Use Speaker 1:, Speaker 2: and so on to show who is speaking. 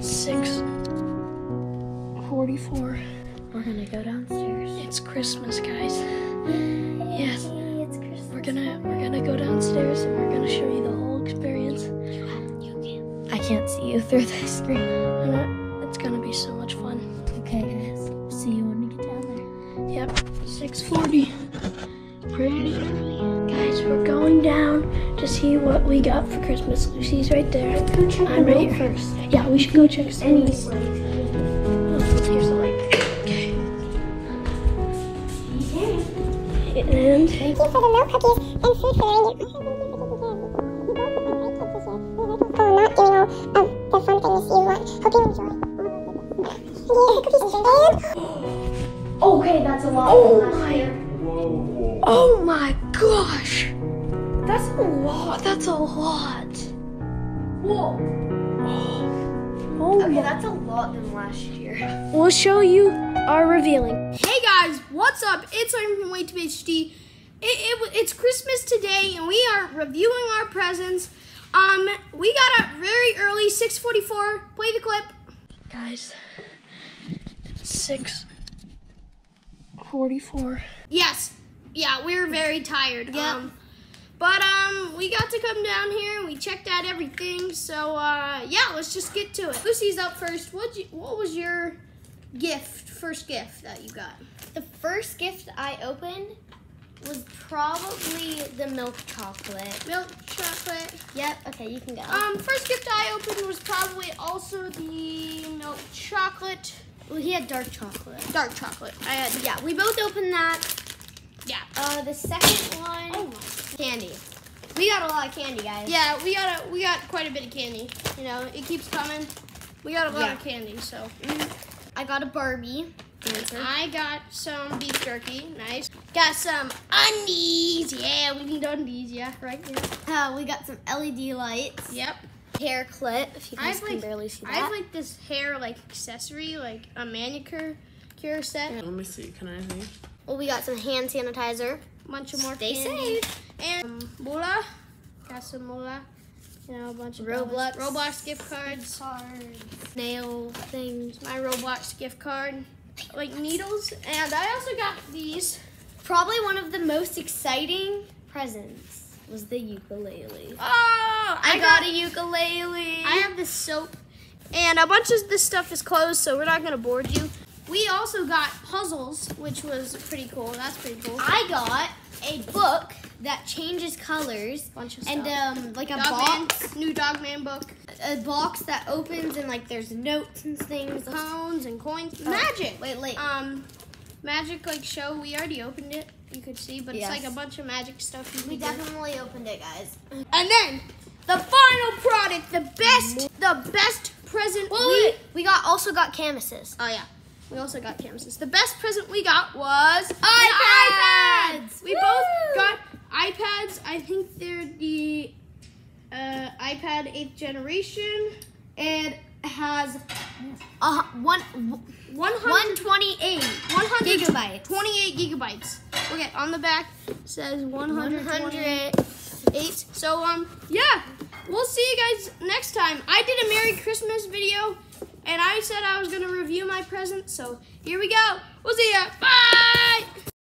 Speaker 1: Six forty-four.
Speaker 2: We're gonna go downstairs.
Speaker 1: It's Christmas, guys. Yes.
Speaker 2: It's Christmas.
Speaker 1: We're gonna we're gonna go downstairs and we're gonna show you the whole experience.
Speaker 2: You can. I can't see you through the screen.
Speaker 1: It's gonna be so much fun.
Speaker 2: Okay, guys. See you when we get down there.
Speaker 1: Yep, 640. Pretty to see what we got for Christmas. Luci's right there. I'm right here.
Speaker 2: first.
Speaker 1: Yeah, we should go check some
Speaker 2: Any
Speaker 1: lights. Oh, here's the light. Okay. And
Speaker 3: Thank you for the milk cookies and food for the For not doing all of the fun things you want. Hope you enjoy. Yeah, cookies and
Speaker 2: Okay, that's a lot.
Speaker 1: Oh my. Oh my gosh. That's a lot. That's a lot.
Speaker 2: Whoa.
Speaker 1: Oh
Speaker 2: Okay,
Speaker 1: my.
Speaker 2: that's a lot than last year.
Speaker 1: We'll show you our revealing.
Speaker 4: Hey guys, what's up? It's I'm from Wait to HD. It, it, it's Christmas today, and we are reviewing our presents. Um, we got up very early, 6:44. Play the clip.
Speaker 1: Guys, 644.
Speaker 4: Yes, yeah, we were very tired. Um, but um, we got to come down here and we checked out everything. So uh, yeah, let's just get to it. Luci's up first. What what was your gift? First gift that you got?
Speaker 2: The first gift I opened was probably the milk chocolate.
Speaker 4: Milk chocolate.
Speaker 2: Yep. Okay, you can go.
Speaker 4: Um, first gift I opened was probably also the milk chocolate,
Speaker 2: well, he had dark chocolate.
Speaker 4: dark chocolate. I had
Speaker 2: Yeah, we both opened that.
Speaker 4: yeah.
Speaker 2: Uh, the second one. Candy. We got a lot of candy, guys.
Speaker 4: Yeah, we got a we got quite a bit of candy. You know, it keeps coming. We got a lot
Speaker 2: Yeah.
Speaker 4: of candy, so
Speaker 2: I got a Barbie. Dancer.
Speaker 4: I got some beef jerky. Nice. Got some undies. Yeah, we need undies. Yeah, right. here.
Speaker 2: Uh, we got some LED lights.
Speaker 4: Yep.
Speaker 2: Hair clip. If you
Speaker 4: I
Speaker 2: guys
Speaker 4: have
Speaker 2: can
Speaker 4: like
Speaker 2: barely see that.
Speaker 4: I have like this hair like accessory, like a manicure cure set.
Speaker 5: Let me see. Can I see?
Speaker 2: well, we got some hand sanitizer.
Speaker 4: Bunch of more
Speaker 2: Stay
Speaker 4: candy. And um, moolah. Got some moolah. You know, a bunch of
Speaker 2: Roblox.
Speaker 4: Roblox gift cards.
Speaker 2: Cards. Nail things.
Speaker 4: My Roblox gift card. Like needles. And I also got these.
Speaker 2: Probably one of the most exciting presents was the ukulele.
Speaker 4: Oh, I,
Speaker 2: I, got, a ukulele.
Speaker 4: I have this soap. And a bunch of this stuff is closed, so we're not going to board you. We also got puzzles, which was pretty cool. That's pretty cool.
Speaker 2: I got a book that changes colors
Speaker 4: bunch of
Speaker 2: and um like a
Speaker 4: Dogman,
Speaker 2: box,
Speaker 4: new Dogman book.
Speaker 2: a box that opens and like there's notes and things.
Speaker 4: Cones and coins.
Speaker 2: Oh,
Speaker 4: Magic.
Speaker 2: Wait, wait.
Speaker 4: um magic like show we already opened it you could see but
Speaker 2: Yes.
Speaker 4: it's like a bunch of magic stuff
Speaker 2: we
Speaker 4: do.
Speaker 2: definitely opened it, guys.
Speaker 4: and then the final product the best the best present
Speaker 2: Wait,
Speaker 4: we
Speaker 2: wait, we got also got canvases.
Speaker 4: oh yeah we also got canvases the best present we got was an
Speaker 2: iPads!
Speaker 4: we
Speaker 2: Woo!
Speaker 4: both got iPads I think they're the uh, iPad 8th generation and has
Speaker 2: Uh, one
Speaker 4: 100
Speaker 2: one twenty eight
Speaker 4: 100
Speaker 2: gigabytes.
Speaker 4: 28 gigabytes. Okay, on the back says 128.
Speaker 2: 100.
Speaker 4: So um, yeah, we'll see you guys next time. I did a Merry Christmas video, and I said I was gonna review my present. So here we go. We'll see ya. Bye.